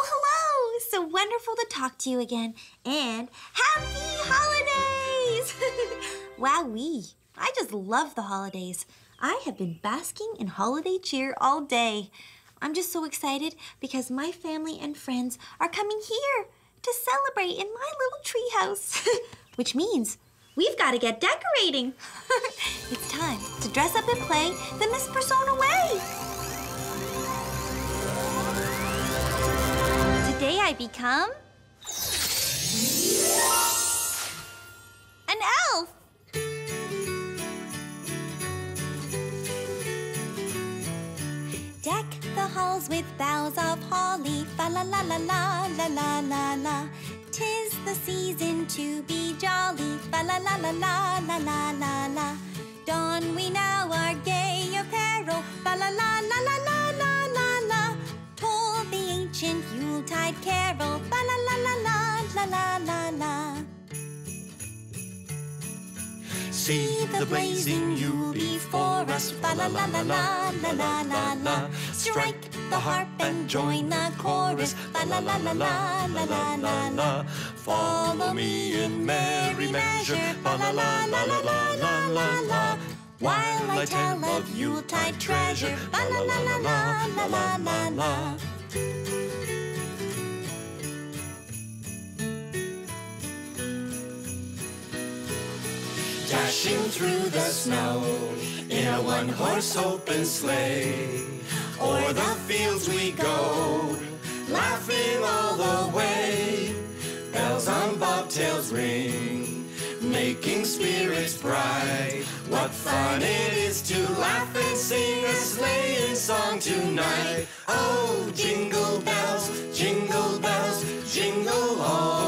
Oh, hello! So wonderful to talk to you again. And happy holidays! Wowee! I just love the holidays. I have been basking in holiday cheer all day. I'm just so excited because my family and friends are coming here to celebrate in my little treehouse. Which means we've got to get decorating. it's time to dress up and play the Miss Persona way. Today I become an elf. Deck the halls with boughs of holly, fa la la la la la la la la. Tis the season to be jolly, fa la la la la la la la la. Don we now our gay apparel, fa la la la la la Yuletide carol, fa la la la la la la la la. See the blazing Yule before us, fa la la la la la la la la. Strike the harp and join the chorus, fa la la la la la la la la. Follow me in merry measure, fa la la la la la la la la. While I tell of Yuletide treasure, fa la la la la la la la la. Dashing through the snow in a one horse open sleigh. O'er the fields we go, laughing all the way. Bells on bobtails ring, making spirits bright. What fun it is to laugh and sing a sleighing song tonight. Oh, jingle bells, jingle bells, jingle all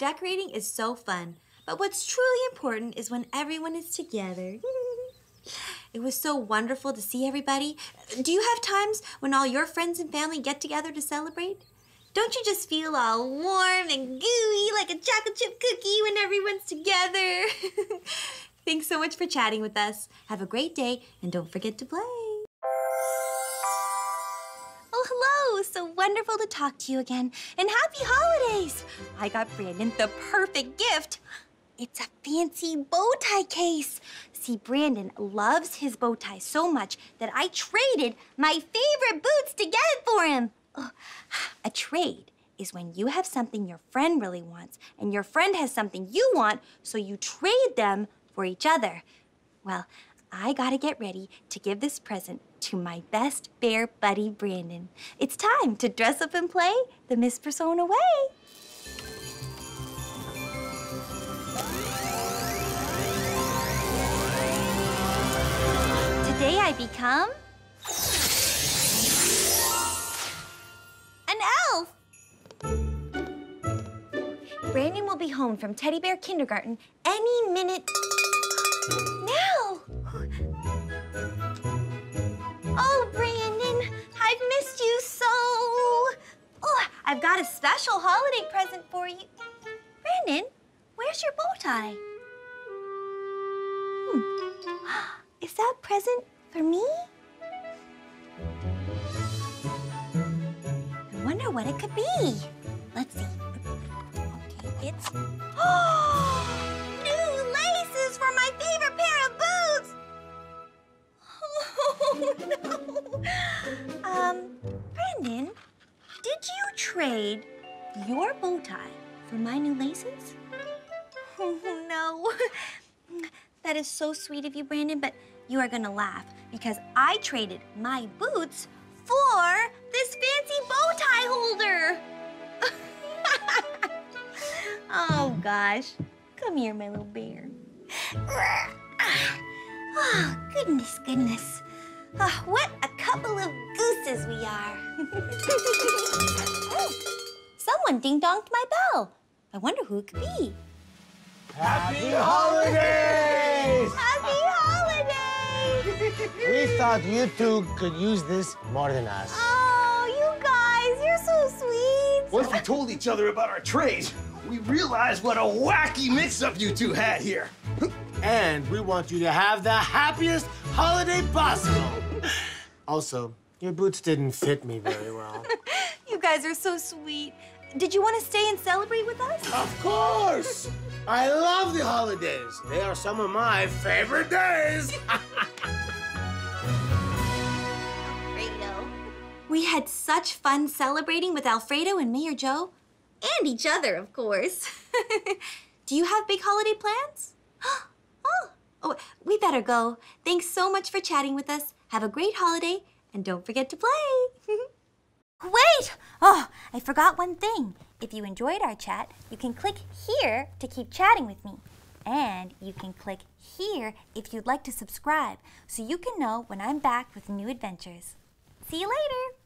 Decorating is so fun, but what's truly important is when everyone is together. it was so wonderful to see everybody. Do you have times when all your friends and family get together to celebrate? Don't you just feel all warm and gooey like a chocolate chip cookie when everyone's together? Thanks so much for chatting with us. Have a great day and don't forget to play. So wonderful to talk to you again. And happy holidays! I got Brandon the perfect gift. It's a fancy bow tie case. See, Brandon loves his bow tie so much that I traded my favorite boots to get it for him. Ugh. A trade is when you have something your friend really wants and your friend has something you want, so you trade them for each other. Well, I gotta get ready to give this present to my best bear buddy, Brandon. It's time to dress up and play the Miss Persona way. Today I become an elf. Brandon will be home from Teddy Bear Kindergarten any minute now. I've got a special holiday present for you. Brandon, where's your bow tie? Hmm. Is that a present for me? I wonder what it could be. Let's see. Okay, it's. New laces for my favorite pair of boots! Oh, no. Um, trade your bow tie for my new laces? Oh, no. That is so sweet of you, Brandon, but you are gonna laugh because I traded my boots for this fancy bow tie holder. oh, gosh. Come here, my little bear. Oh, goodness, goodness. Ah, what a couple of gooses we are. someone ding-donged my bell. I wonder who it could be. Happy holidays! Happy holidays! we thought you two could use this more than us. Oh, you guys, you're so sweet. Once we told each other about our trade, we realized what a wacky mix-up you two had here. And we want you to have the happiest holiday possible. Also, your boots didn't fit me very well. You guys are so sweet. Did you want to stay and celebrate with us? of course! I love the holidays. They are some of my favorite days. Alfredo. We had such fun celebrating with Alfredo and Mayor Joe. And each other, of course. Do you have big holiday plans? oh, oh, we better go. Thanks so much for chatting with us. Have a great holiday, and don't forget to play. Wait! Oh, I forgot one thing. If you enjoyed our chat, you can click here to keep chatting with me. And you can click here if you'd like to subscribe so you can know when I'm back with new adventures. See you later!